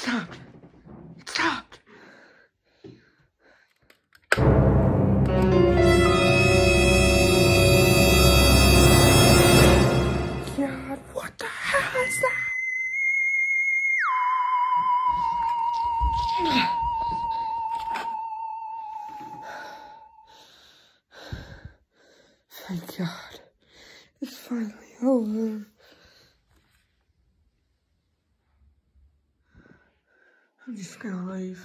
Stopped. It stopped. God, what the hell is that? Thank God. It's finally over. I'm just gonna leave.